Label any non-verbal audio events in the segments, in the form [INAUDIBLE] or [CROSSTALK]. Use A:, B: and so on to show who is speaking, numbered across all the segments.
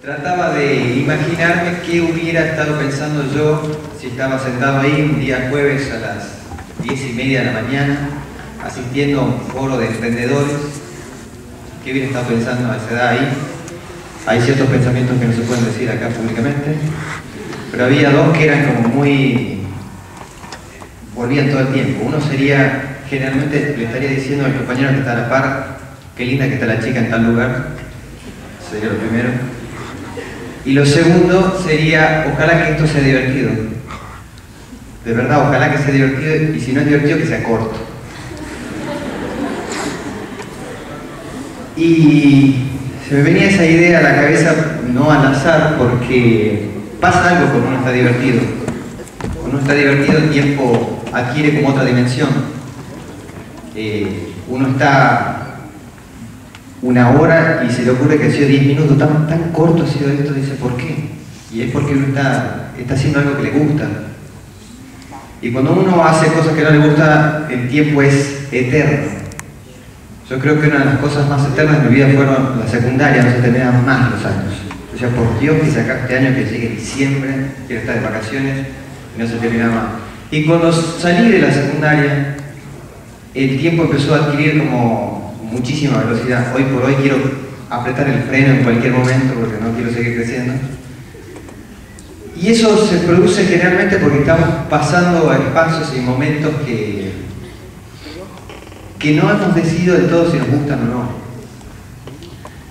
A: Trataba de imaginarme qué hubiera estado pensando yo si estaba sentado ahí un día jueves a las diez y media de la mañana, asistiendo a un foro de emprendedores. ¿Qué hubiera estado pensando a esa edad ahí? Hay ciertos pensamientos que no se pueden decir acá públicamente, pero había dos que eran como muy... volvían todo el tiempo. Uno sería, generalmente le estaría diciendo al compañero que está a la par, qué linda que está la chica en tal lugar, sería lo primero. Y lo segundo sería, ojalá que esto sea divertido. De verdad, ojalá que sea divertido y si no es divertido, que sea corto. Y se me venía esa idea a la cabeza no al azar porque pasa algo cuando uno está divertido. Cuando uno está divertido el tiempo adquiere como otra dimensión. Eh, uno está una hora y se le ocurre que ha sido 10 minutos, tan, tan corto ha sido esto, dice, ¿por qué? Y es porque uno está, haciendo algo que le gusta. Y cuando uno hace cosas que no le gusta, el tiempo es eterno. Yo creo que una de las cosas más eternas de mi vida fueron la secundaria, no se terminan más los años. O sea, por Dios que saca este año que llegue diciembre, quiero estar de vacaciones y no se termina más. Y cuando salí de la secundaria, el tiempo empezó a adquirir como muchísima velocidad. Hoy por hoy quiero apretar el freno en cualquier momento porque no quiero seguir creciendo. Y eso se produce generalmente porque estamos pasando a espacios y momentos que, que no hemos decidido del todo si nos gustan o no.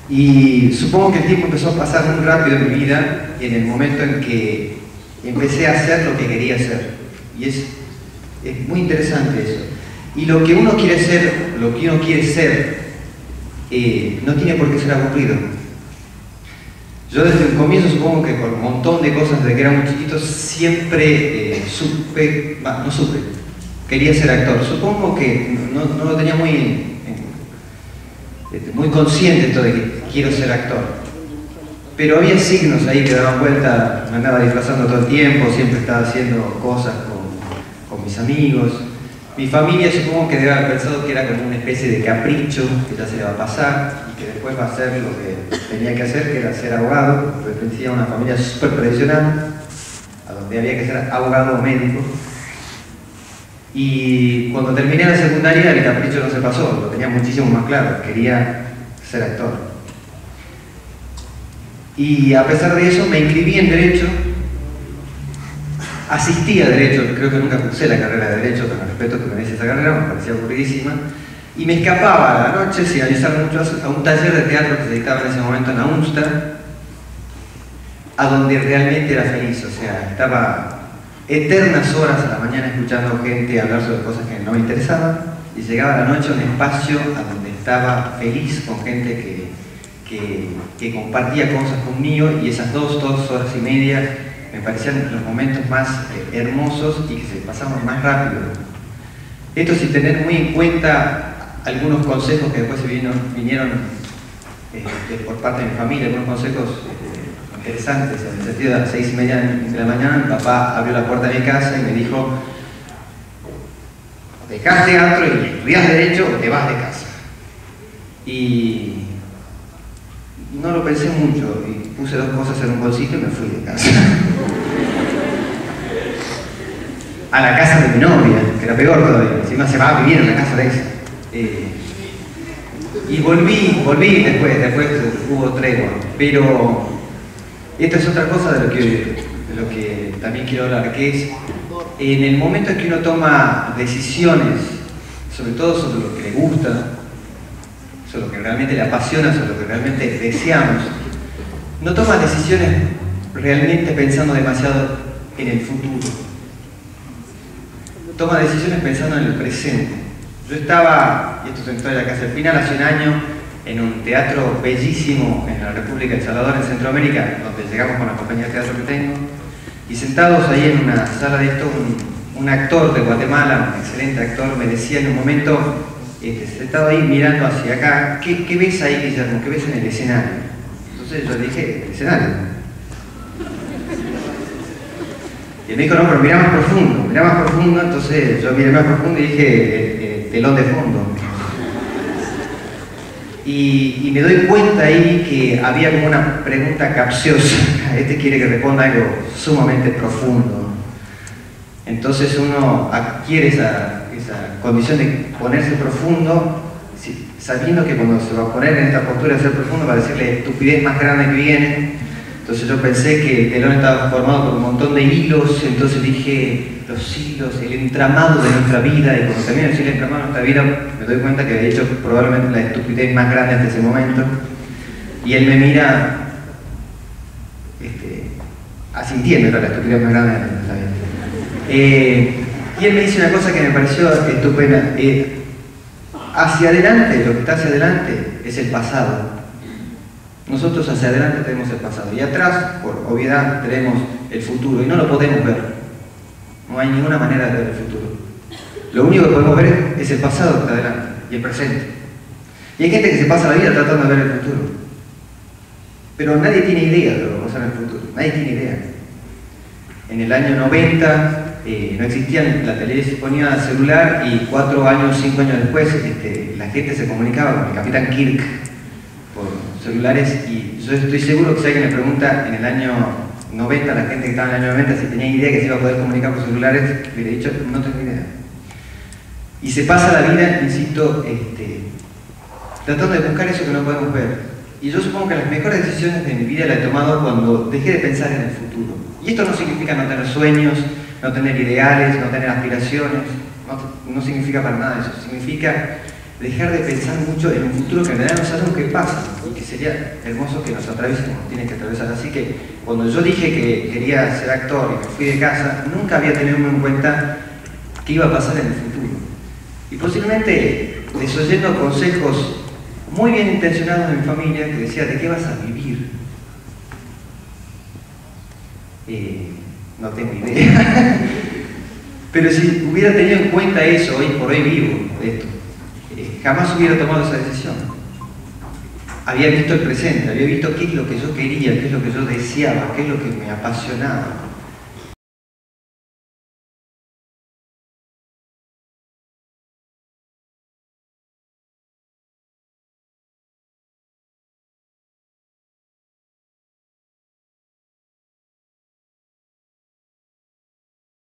A: Y supongo que el tiempo empezó a pasar muy rápido en mi vida en el momento en que empecé a hacer lo que quería hacer. Y es, es muy interesante eso. Y lo que uno quiere ser, lo que uno quiere ser, eh, no tiene por qué ser aburrido. Yo desde el comienzo supongo que por un montón de cosas desde que era muy chiquito siempre eh, supe, no supe, quería ser actor. Supongo que no, lo tenía muy, este, muy consciente esto de que quiero ser actor. Pero había signos ahí que daban vuelta, me andaba disfrazando todo el tiempo, siempre estaba haciendo cosas con, con mis amigos. Mi familia supongo que debe haber pensado que era como una especie de capricho, que ya se le va a pasar y que después va a hacer lo que tenía que hacer, que era ser abogado. Pertenecía a una familia súper tradicional, a donde había que ser abogado o médico. Y cuando terminé la secundaria el capricho no se pasó, lo tenía muchísimo más claro, quería ser actor. Y a pesar de eso me inscribí en Derecho asistí a Derecho, creo que nunca cursé la carrera de Derecho, con el respeto que merece esa carrera, me parecía aburridísima, y me escapaba a la noche, sin avisar mucho, a un taller de teatro que se dictaba en ese momento en la UNSTA, a donde realmente era feliz, o sea, estaba eternas horas a la mañana escuchando gente hablar sobre cosas que no me interesaban, y llegaba a la noche a un espacio a donde estaba feliz con gente que, que, que compartía cosas conmigo, y esas dos, dos horas y media me parecían los momentos más eh, hermosos y que se pasaban más rápido. Esto sin tener muy en cuenta algunos consejos que después vinieron este, por parte de mi familia, algunos consejos eh, interesantes, en el sentido de las seis y media de la mañana, mi papá abrió la puerta de mi casa y me dijo, dejás teatro y estudias derecho o te vas de casa. Y no lo pensé mucho puse dos cosas en un bolsito y me fui de casa. a la casa de mi novia, que era peor todavía, encima se va a vivir en la casa de esa. Eh, y volví, volví después, después hubo tregua, pero esta es otra cosa de lo que, de lo que también quiero hablar, que es en el momento en que uno toma decisiones, sobre todo sobre lo que le gusta, sobre lo que realmente le apasiona, sobre lo que realmente deseamos, no toma decisiones realmente pensando demasiado en el futuro toma decisiones pensando en el presente. Yo estaba, y esto es una historia casi al final, hace un año, en un teatro bellísimo en la República de Salvador, en Centroamérica, donde llegamos con la compañía de teatro que tengo, y sentados ahí en una sala de esto, un, actor de Guatemala, un excelente actor, me decía en un momento, este, sentado ahí mirando hacia acá, ¿qué, ¿qué, ves ahí, Guillermo? ¿Qué ves en el escenario? Entonces yo dije, el escenario. Y me dijo, no, pero mira más profundo, mira más profundo, entonces yo miré más profundo y dije, el, telón de fondo. Y, me doy cuenta ahí que había como una pregunta capciosa. Este quiere que responda algo sumamente profundo. Entonces uno adquiere esa, esa condición de ponerse profundo, sabiendo que cuando se va a poner en esta postura de ser profundo va a decirle estupidez más grande que viene. Entonces yo pensé que el telón estaba formado por un montón de hilos, entonces dije, los hilos, el entramado de nuestra vida, y cuando termino de decir el entramado de nuestra vida, me doy cuenta que he hecho probablemente la estupidez más grande hasta ese momento. Y él me mira, este, asintiendo la estupidez más grande de nuestra vida. Y él me dice una cosa que me pareció estupenda. Eh, hacia adelante, lo que está hacia adelante es el pasado. Nosotros hacia adelante tenemos el pasado y atrás, por obviedad, tenemos el futuro y no lo podemos ver. No hay ninguna manera de ver el futuro. Lo único que podemos ver es el pasado que está adelante y el presente. Y hay gente que se pasa la vida tratando de ver el futuro. Pero nadie tiene idea de lo que va a pasar en el futuro. Nadie tiene idea. En el año 90 eh, no existía la telefonía celular y cuatro años, cinco años después este, la gente se comunicaba con el capitán Kirk por celulares y yo estoy seguro que si alguien me pregunta en el año 90, la gente que estaba en el año 90, si tenía idea que se iba a poder comunicar por celulares, hubiera dicho, no tengo idea. Y se pasa la vida, insisto, este, tratando de buscar eso que no podemos ver. Y yo supongo que las mejores decisiones de mi vida las he tomado cuando dejé de pensar en el futuro. Y esto no significa no tener sueños, no tener ideales, no tener aspiraciones, no, significa para nada eso. Significa dejar de pensar mucho en un futuro que en realidad no sabemos qué pasa y que sería hermoso que nos atraviese como tiene que atravesar. Así que cuando yo dije que quería ser actor y me fui de casa, nunca había tenido en cuenta qué iba a pasar en el futuro. Y posiblemente desoyendo consejos muy bien intencionados de mi familia que decía, ¿de qué vas a vivir? Eh, no tengo idea. [LAUGHS] Pero si hubiera tenido en cuenta eso, hoy por hoy vivo esto jamás hubiera tomado esa decisión. Había visto el presente, había visto qué es lo que yo quería, qué es lo que yo deseaba, qué es lo que me apasionaba.